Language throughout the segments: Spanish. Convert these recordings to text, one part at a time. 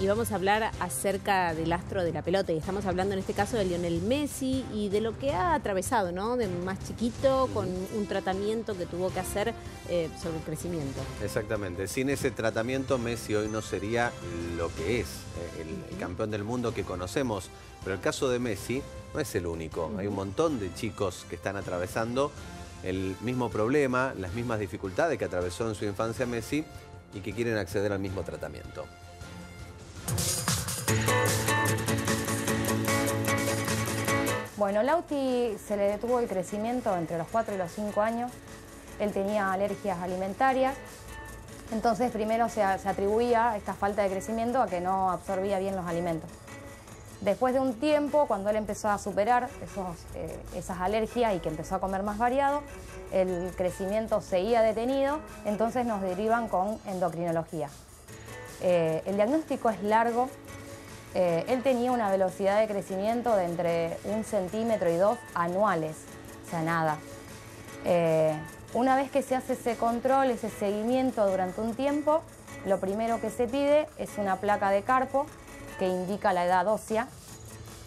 y vamos a hablar acerca del astro de la pelota. Y estamos hablando en este caso de Lionel Messi y de lo que ha atravesado, ¿no? De más chiquito, con un tratamiento que tuvo que hacer eh, sobre el crecimiento. Exactamente. Sin ese tratamiento, Messi hoy no sería lo que es, eh, el, campeón del mundo que conocemos. Pero el caso de Messi no es el único. Hay un montón de chicos que están atravesando el mismo problema, las mismas dificultades que atravesó en su infancia Messi y que quieren acceder al mismo tratamiento. Bueno, Lauti se le detuvo el crecimiento entre los 4 y los 5 años. Él tenía alergias alimentarias. Entonces primero se, atribuía esta falta de crecimiento a que no absorbía bien los alimentos. Después de un tiempo, cuando él empezó a superar eh, esas alergias y que empezó a comer más variado, el crecimiento seguía detenido, entonces nos derivan con endocrinología. Eh, el diagnóstico es largo. Eh, él tenía una velocidad de crecimiento de entre un centímetro y dos anuales, o sea, nada. Eh, una vez que se hace ese control, ese seguimiento durante un tiempo, lo primero que se pide es una placa de carpo que indica la edad ósea.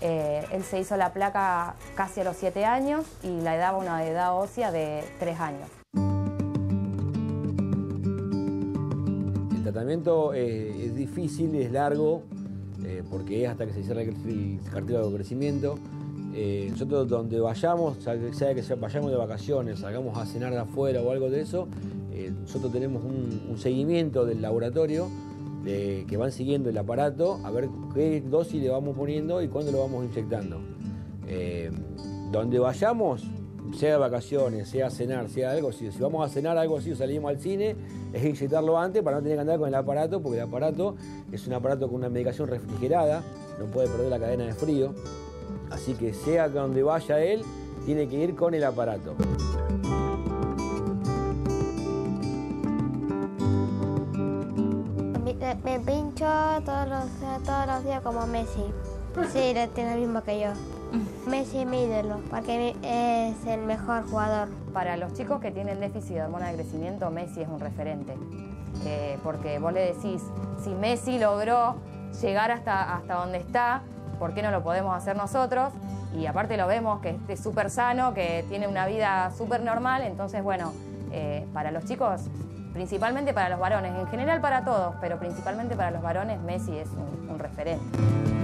él se hizo la placa casi a los siete años y la edad una edad ósea de tres años. El tratamiento eh, es difícil, es largo, eh, porque es hasta que se cierra el, cartílago de crecimiento. Eh, nosotros donde vayamos, sea que vayamos de vacaciones, salgamos a cenar de afuera o algo de eso, nosotros tenemos un, seguimiento del laboratorio que van siguiendo el aparato a ver qué dosis le vamos poniendo y cuándo lo vamos inyectando. donde vayamos, sea de vacaciones, sea cenar, sea algo, si, si vamos a cenar algo así o salimos al cine, es inyectarlo antes para no tener que andar con el aparato, porque el aparato es un aparato con una medicación refrigerada, no puede perder la cadena de frío, así que sea donde vaya él, tiene que ir con el aparato. Me, pincho todos los, todos los días como Messi. Sí, tiene lo mismo que yo. Messi es mi ídolo, porque es el mejor jugador. Para los chicos que tienen déficit de hormona de crecimiento, Messi es un referente. Eh, porque vos le decís, si Messi logró llegar hasta, hasta donde está, ¿por qué no lo podemos hacer nosotros? Y aparte lo vemos que es súper sano, que tiene una vida súper normal, entonces bueno, eh, para los chicos, principalmente para los varones, en general para todos, pero principalmente para los varones, Messi es un referente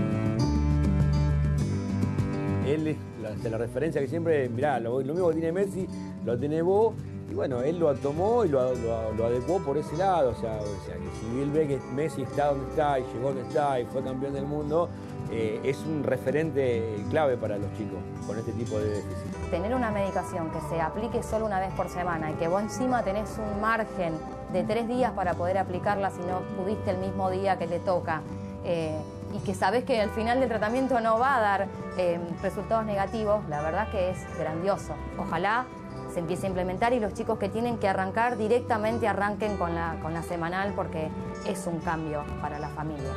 él es la, referencia que siempre, mirá, lo, mismo que tiene Messi, lo tiene vos, y bueno, él lo tomó y lo, adecuó por ese lado, o sea, que si él ve que Messi está donde está y llegó donde está y fue campeón del mundo, eh, es un referente clave para los chicos con este tipo de déficit. Tener una medicación que se aplique solo una vez por semana y que vos encima tenés un margen de tres días para poder aplicarla si no pudiste el mismo día que te toca. Eh, y que sabes que al final del tratamiento no va a dar eh, resultados negativos, la verdad que es grandioso. Ojalá se empiece a implementar y los chicos que tienen que arrancar directamente arranquen con la, con la semanal porque es un cambio para las familias.